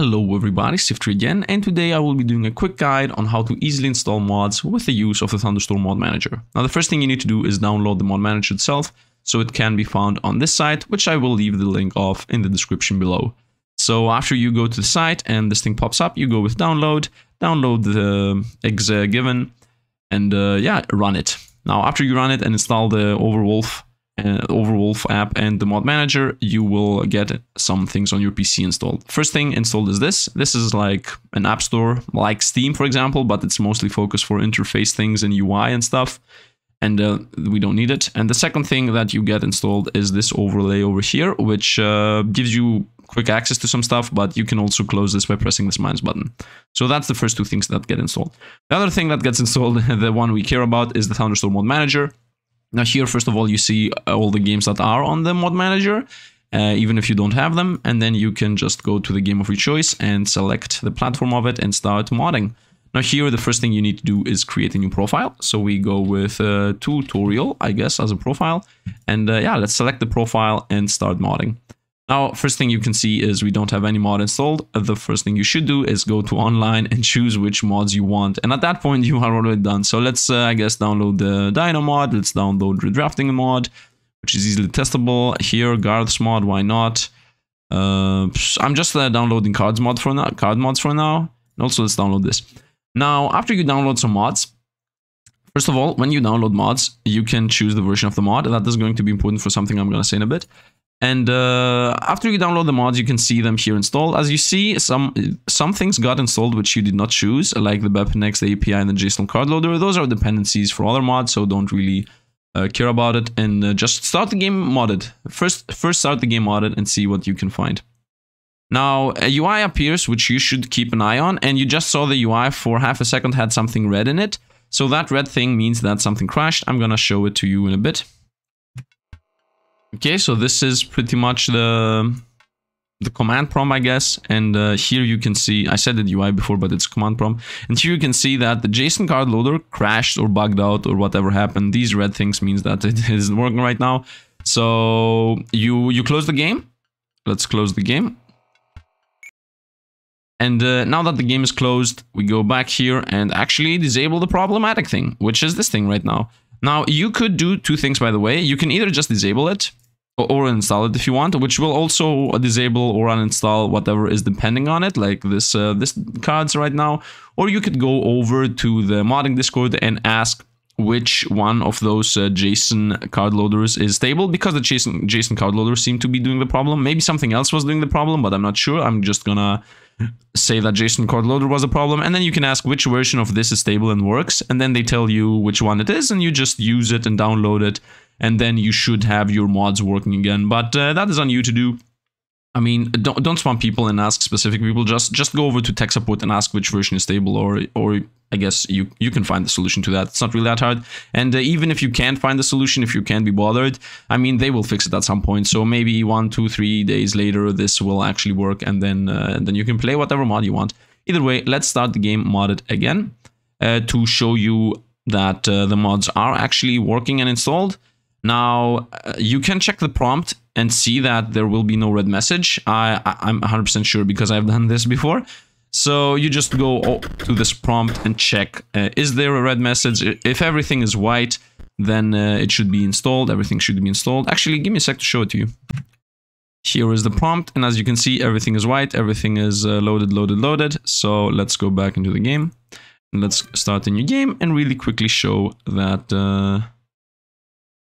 Hello everybody, Sifter again, and today I will be doing a quick guide on how to easily install mods with the use of the Thunderstore Mod Manager. Now the first thing you need to do is download the mod manager itself, so it can be found on this site, which I will leave the link of in the description below. So after you go to the site and this thing pops up, you go with download, download the exe given, and uh, yeah, run it. Now after you run it and install the Overwolf uh, Overwolf app and the mod manager, you will get some things on your PC installed. First thing installed is this. This is like an app store like Steam, for example, but it's mostly focused for interface things and UI and stuff. And uh, we don't need it. And the second thing that you get installed is this overlay over here, which uh, gives you quick access to some stuff, but you can also close this by pressing this minus button. So that's the first two things that get installed. The other thing that gets installed, the one we care about, is the Thunderstore Mod Manager. Now here, first of all, you see all the games that are on the mod manager, uh, even if you don't have them. And then you can just go to the game of your choice and select the platform of it and start modding. Now here, the first thing you need to do is create a new profile. So we go with a tutorial, I guess, as a profile. And uh, yeah, let's select the profile and start modding. Now, first thing you can see is we don't have any mod installed. The first thing you should do is go to online and choose which mods you want. And at that point, you are already done. So let's, uh, I guess, download the Dino mod. Let's download redrafting mod, which is easily testable. Here, Garth's mod, why not? Uh, I'm just uh, downloading cards mod for now, card mods for now. And also, let's download this. Now, after you download some mods, First of all, when you download mods, you can choose the version of the mod. That is going to be important for something I'm going to say in a bit. And uh, after you download the mods, you can see them here installed. As you see, some some things got installed which you did not choose, like the BepInEx API and the JSON card loader. Those are dependencies for other mods, so don't really uh, care about it. And uh, just start the game modded. First, first start the game modded and see what you can find. Now, a UI appears, which you should keep an eye on, and you just saw the UI for half a second had something red in it. So that red thing means that something crashed. I'm gonna show it to you in a bit. Okay, so this is pretty much the the command prompt, I guess. And uh, here you can see, I said the UI before, but it's command prompt. And here you can see that the JSON card loader crashed or bugged out or whatever happened. These red things means that it isn't working right now. So you, you close the game. Let's close the game. And uh, now that the game is closed, we go back here and actually disable the problematic thing, which is this thing right now. Now, you could do two things, by the way. You can either just disable it, or install it if you want, which will also disable or uninstall whatever is depending on it, like this uh, this cards right now. Or you could go over to the modding Discord and ask which one of those uh, JSON card loaders is stable because the JSON, JSON card loaders seem to be doing the problem. Maybe something else was doing the problem, but I'm not sure. I'm just gonna say that JSON card loader was a problem and then you can ask which version of this is stable and works and then they tell you which one it is and you just use it and download it and then you should have your mods working again. But uh, that is on you to do. I mean, don't don't spam people and ask specific people. Just just go over to tech support and ask which version is stable, or or I guess you you can find the solution to that. It's not really that hard. And uh, even if you can't find the solution, if you can't be bothered, I mean, they will fix it at some point. So maybe one, two, three days later, this will actually work, and then uh, and then you can play whatever mod you want. Either way, let's start the game modded again uh, to show you that uh, the mods are actually working and installed. Now, uh, you can check the prompt and see that there will be no red message. I, I'm 100% sure because I've done this before. So you just go to this prompt and check, uh, is there a red message? If everything is white, then uh, it should be installed. Everything should be installed. Actually, give me a sec to show it to you. Here is the prompt, and as you can see, everything is white. Everything is uh, loaded, loaded, loaded. So let's go back into the game. Let's start a new game and really quickly show that...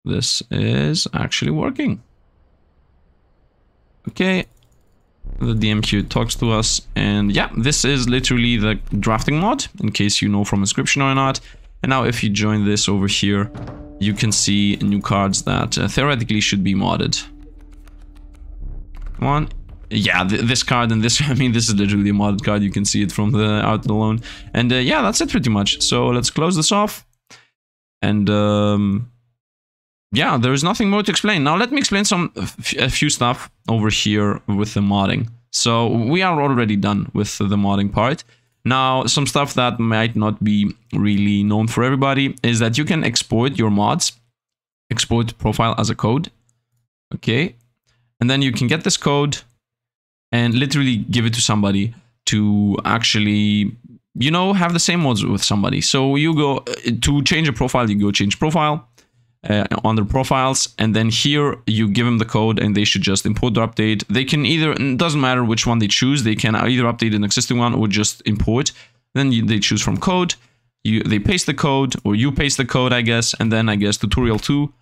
This is actually working. Okay, the DMQ talks to us and yeah, this is literally the drafting mod in case you know from Inscryption or not. And now if you join this over here, you can see new cards that uh, theoretically should be modded. One. Yeah, th this card and this, I mean, this is literally a modded card. You can see it from the art alone. And uh, yeah, that's it pretty much. So let's close this off. And um, yeah, there is nothing more to explain. Now let me explain some a few stuff over here with the modding. So we are already done with the modding part. Now, some stuff that might not be really known for everybody is that you can export your mods, export profile as a code. Okay. And then you can get this code and literally give it to somebody. to actually you know have the same mods with somebody so you go uh, to change a profile you go change profile uh, on their profiles and then here you give them the code and they should just import the update. They can either it doesn't matter which one they choose they can either update an existing one or just import. Then you, they choose from code. You they paste the code or you paste the code i guess and then i guess tutorial 2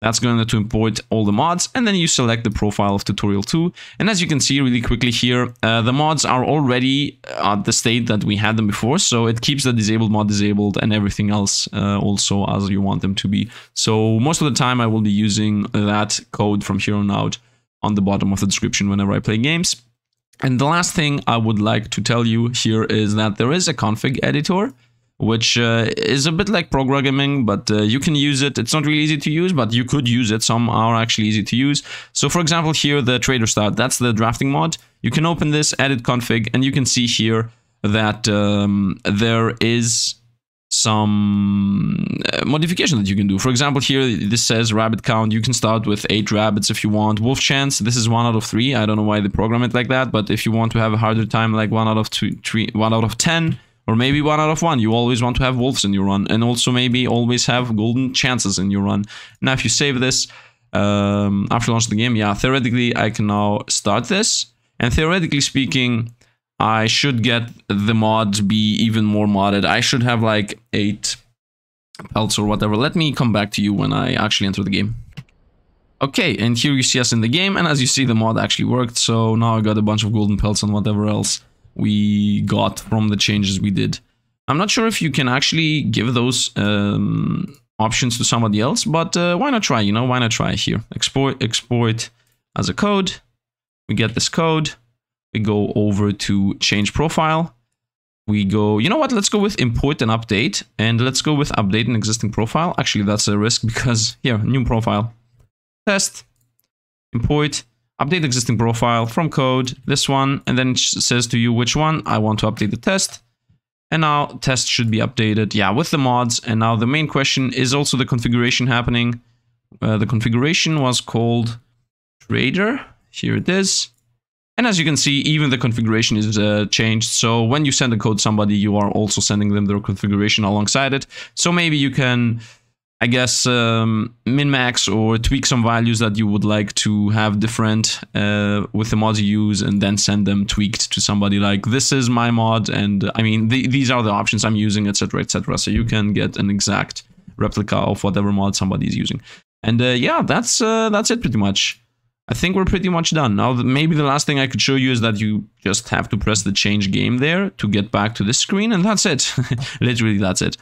that's going to import all the mods and then you select the profile of tutorial 2 and as you can see really quickly here uh, the mods are already at the state that we had them before so it keeps the disabled mod disabled and everything else uh, also as you want them to be. So most of the time I will be using that code from here on out on the bottom of the description whenever I play games. And the last thing I would like to tell you here is that there is a config editor which uh, is a bit like programming, but uh, you can use it. It's not really easy to use, but you could use it. Some are actually easy to use. So for example, here, the trader start, that's the drafting mod. You can open this, edit config, and you can see here that um, there is some uh, modification that you can do. For example, here this says rabbit count. You can start with eight rabbits if you want. Wolf chance, this is one out of three. I don't know why they program it like that, but if you want to have a harder time, like one out of two, three, one out of ten, or maybe one out of one. You always want to have wolves in your run. And also maybe always have golden chances in your run. Now, if you save this um, after launch the game, yeah, theoretically, I can now start this. And theoretically speaking, I should get the mod to be even more modded. I should have like eight pelts or whatever. Let me come back to you when I actually enter the game. Okay, and here you see us in the game, and as you see, the mod actually worked, so now I got a bunch of golden pelts and whatever else we got from the changes we did. I'm not sure if you can actually give those um, options to somebody else, but uh, why not try, you know, why not try here? Export, export as a code. We get this code. We go over to change profile. We go, you know what, let's go with import and update. And let's go with update an existing profile. Actually, that's a risk because here, new profile. Test, import, update existing profile from code, this one, and then it says to you which one I want to update the test. And now test should be updated, yeah, with the mods. And now the main question is also the configuration happening. Uh, the configuration was called trader. Here it is. And as you can see, even the configuration is uh, changed. So when you send a code somebody, you are also sending them their configuration alongside it. So maybe you can I guess um, min-max or tweak some values that you would like to have different uh, with the mods you use and then send them tweaked to somebody like this is my mod and I mean th these are the options I'm using etc etc so you can get an exact replica of whatever mod somebody is using. And uh, yeah that's uh, that's it pretty much. I think we're pretty much done. Now maybe the last thing I could show you is that you just have to press the change game there to get back to this screen and that's it. Literally that's it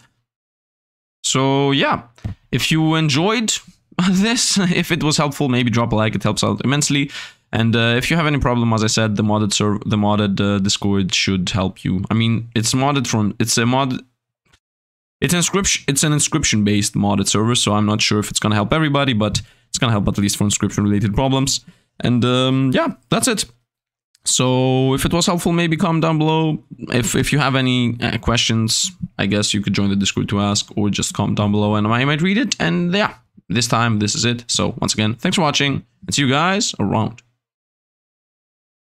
so yeah, if you enjoyed this, if it was helpful, maybe drop a like. It helps out immensely. And uh, if you have any problem, as I said, the modded server, the modded uh, Discord should help you. I mean, it's modded from it's a mod. It's Inscryption. It's an Inscryption based modded server, so I'm not sure if it's gonna help everybody, but it's gonna help at least for Inscryption related problems. And um, yeah, that's it. So if it was helpful, maybe comment down below. If if you have any uh, questions, I guess you could join the Discord to ask or just comment down below and I might read it. And yeah, this time this is it. So once again, thanks for watching and see you guys around.